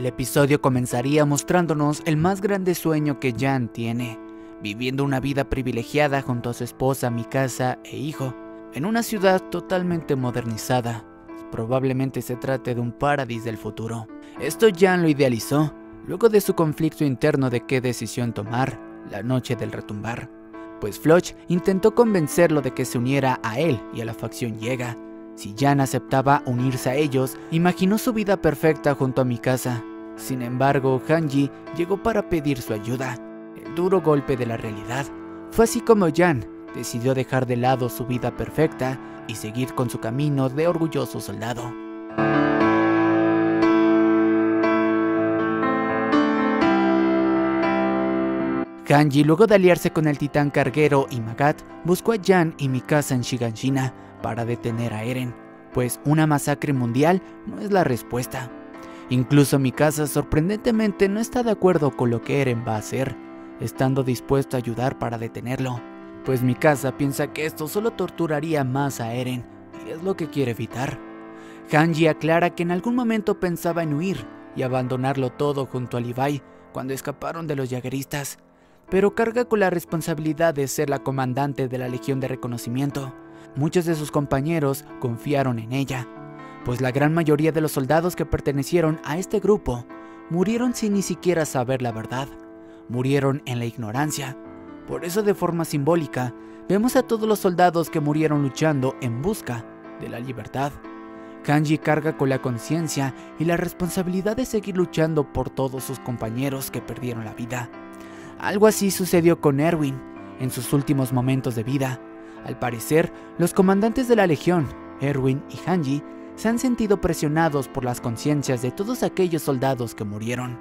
El episodio comenzaría mostrándonos el más grande sueño que Jan tiene, viviendo una vida privilegiada junto a su esposa, mi casa e hijo, en una ciudad totalmente modernizada. Probablemente se trate de un paradis del futuro. Esto Jan lo idealizó, luego de su conflicto interno de qué decisión tomar la noche del retumbar, pues Floch intentó convencerlo de que se uniera a él y a la facción Llega. Si Jan aceptaba unirse a ellos, imaginó su vida perfecta junto a mi casa. Sin embargo, Hanji llegó para pedir su ayuda. El duro golpe de la realidad fue así como Jan decidió dejar de lado su vida perfecta y seguir con su camino de orgulloso soldado. Hanji, luego de aliarse con el titán carguero y Magat, buscó a Jan y Mikasa en Shiganshina para detener a Eren, pues una masacre mundial no es la respuesta. Incluso Mikasa sorprendentemente no está de acuerdo con lo que Eren va a hacer, estando dispuesto a ayudar para detenerlo, pues Mikasa piensa que esto solo torturaría más a Eren y es lo que quiere evitar. Hanji aclara que en algún momento pensaba en huir y abandonarlo todo junto a Levi cuando escaparon de los yagueristas, pero carga con la responsabilidad de ser la comandante de la Legión de Reconocimiento. Muchos de sus compañeros confiaron en ella, pues la gran mayoría de los soldados que pertenecieron a este grupo murieron sin ni siquiera saber la verdad, murieron en la ignorancia. Por eso de forma simbólica, vemos a todos los soldados que murieron luchando en busca de la libertad. Kanji carga con la conciencia y la responsabilidad de seguir luchando por todos sus compañeros que perdieron la vida. Algo así sucedió con Erwin en sus últimos momentos de vida. Al parecer, los comandantes de la Legión, Erwin y Hanji, se han sentido presionados por las conciencias de todos aquellos soldados que murieron.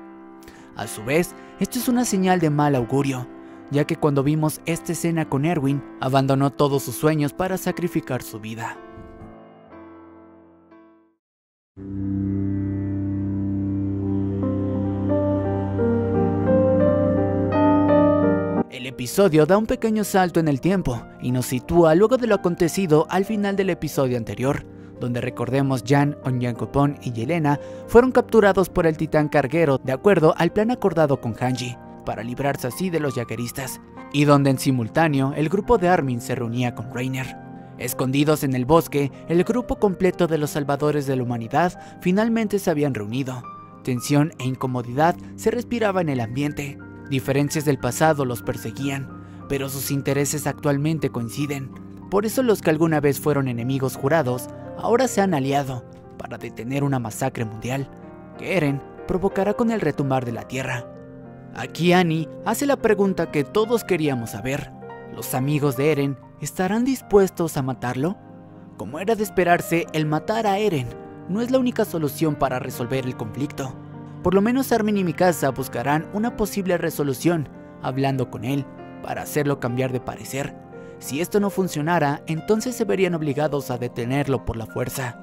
A su vez, esto es una señal de mal augurio, ya que cuando vimos esta escena con Erwin, abandonó todos sus sueños para sacrificar su vida. Episodio da un pequeño salto en el tiempo y nos sitúa luego de lo acontecido al final del episodio anterior, donde recordemos Jan, Onyankopon y Yelena fueron capturados por el titán carguero de acuerdo al plan acordado con Hanji, para librarse así de los yagueristas, y donde en simultáneo el grupo de Armin se reunía con Reiner. Escondidos en el bosque, el grupo completo de los salvadores de la humanidad finalmente se habían reunido. Tensión e incomodidad se respiraba en el ambiente, Diferencias del pasado los perseguían, pero sus intereses actualmente coinciden. Por eso los que alguna vez fueron enemigos jurados ahora se han aliado para detener una masacre mundial que Eren provocará con el retumbar de la Tierra. Aquí Annie hace la pregunta que todos queríamos saber. ¿Los amigos de Eren estarán dispuestos a matarlo? Como era de esperarse, el matar a Eren no es la única solución para resolver el conflicto. Por lo menos Armin y Mikasa buscarán una posible resolución, hablando con él, para hacerlo cambiar de parecer. Si esto no funcionara, entonces se verían obligados a detenerlo por la fuerza.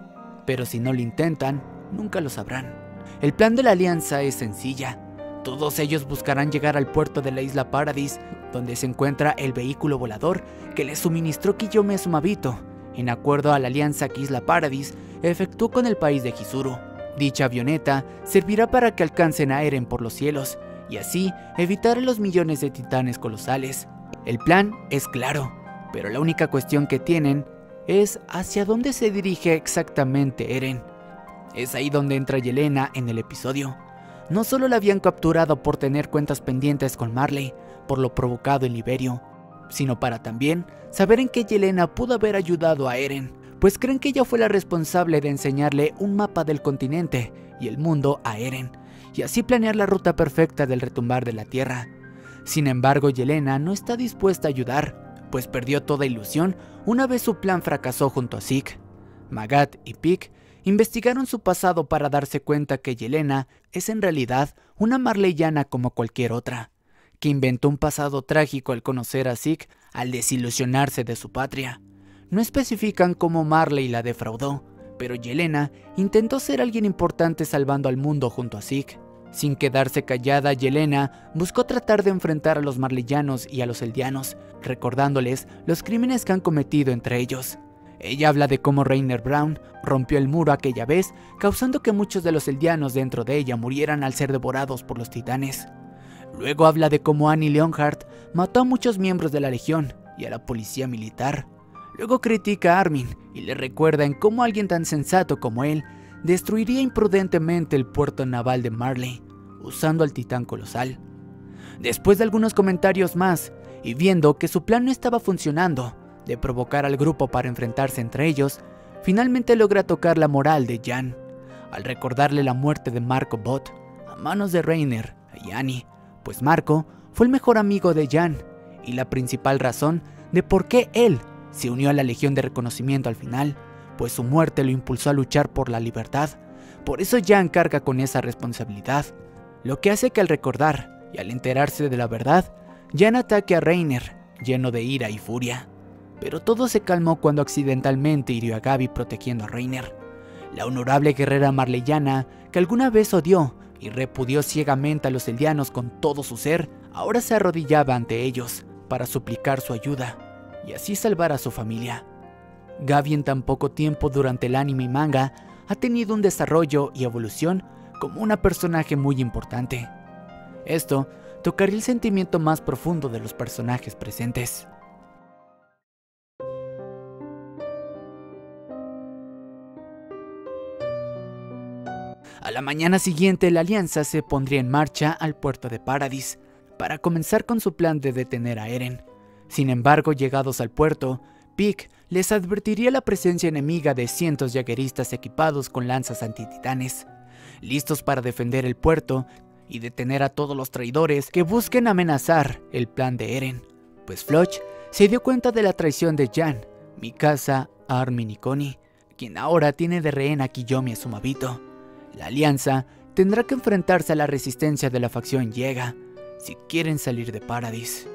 Pero si no lo intentan, nunca lo sabrán. El plan de la alianza es sencilla. Todos ellos buscarán llegar al puerto de la isla Paradis, donde se encuentra el vehículo volador que les suministró Kiyome Sumabito, en acuerdo a la alianza que Isla Paradis efectuó con el país de Hizuru. Dicha avioneta servirá para que alcancen a Eren por los cielos y así evitar los millones de titanes colosales. El plan es claro, pero la única cuestión que tienen es hacia dónde se dirige exactamente Eren. Es ahí donde entra Yelena en el episodio. No solo la habían capturado por tener cuentas pendientes con Marley, por lo provocado en Liberio, sino para también saber en qué Yelena pudo haber ayudado a Eren pues creen que ella fue la responsable de enseñarle un mapa del continente y el mundo a Eren, y así planear la ruta perfecta del retumbar de la Tierra. Sin embargo, Yelena no está dispuesta a ayudar, pues perdió toda ilusión una vez su plan fracasó junto a Zeke. Magat y Pik investigaron su pasado para darse cuenta que Yelena es en realidad una marleyana como cualquier otra, que inventó un pasado trágico al conocer a Zeke al desilusionarse de su patria. No especifican cómo Marley la defraudó, pero Yelena intentó ser alguien importante salvando al mundo junto a Zeke. Sin quedarse callada, Yelena buscó tratar de enfrentar a los marleyanos y a los eldianos, recordándoles los crímenes que han cometido entre ellos. Ella habla de cómo Rainer Brown rompió el muro aquella vez, causando que muchos de los eldianos dentro de ella murieran al ser devorados por los titanes. Luego habla de cómo Annie Leonhardt mató a muchos miembros de la Legión y a la policía militar. Luego critica a Armin y le recuerda en cómo alguien tan sensato como él destruiría imprudentemente el puerto naval de Marley, usando al titán colosal. Después de algunos comentarios más, y viendo que su plan no estaba funcionando, de provocar al grupo para enfrentarse entre ellos, finalmente logra tocar la moral de Jan, al recordarle la muerte de Marco Bot a manos de Rainer y Annie, pues Marco fue el mejor amigo de Jan y la principal razón de por qué él se unió a la Legión de Reconocimiento al final, pues su muerte lo impulsó a luchar por la libertad. Por eso Jan carga con esa responsabilidad, lo que hace que al recordar y al enterarse de la verdad, Jan ataque a Rainer, lleno de ira y furia. Pero todo se calmó cuando accidentalmente hirió a Gaby protegiendo a Rainer, la honorable guerrera marleyana que alguna vez odió y repudió ciegamente a los eldianos con todo su ser, ahora se arrodillaba ante ellos para suplicar su ayuda y así salvar a su familia. Gaby en tan poco tiempo durante el anime y manga ha tenido un desarrollo y evolución como una personaje muy importante. Esto tocaría el sentimiento más profundo de los personajes presentes. A la mañana siguiente, la alianza se pondría en marcha al puerto de Paradis para comenzar con su plan de detener a Eren. Sin embargo, llegados al puerto, Pick les advertiría la presencia enemiga de cientos de jagueristas equipados con lanzas antititanes, listos para defender el puerto y detener a todos los traidores que busquen amenazar el plan de Eren, pues Floch se dio cuenta de la traición de Jan, Mikasa, Armin y Connie, quien ahora tiene de rehén a Kiyomi a Sumabito. La alianza tendrá que enfrentarse a la resistencia de la facción Yega si quieren salir de Paradis.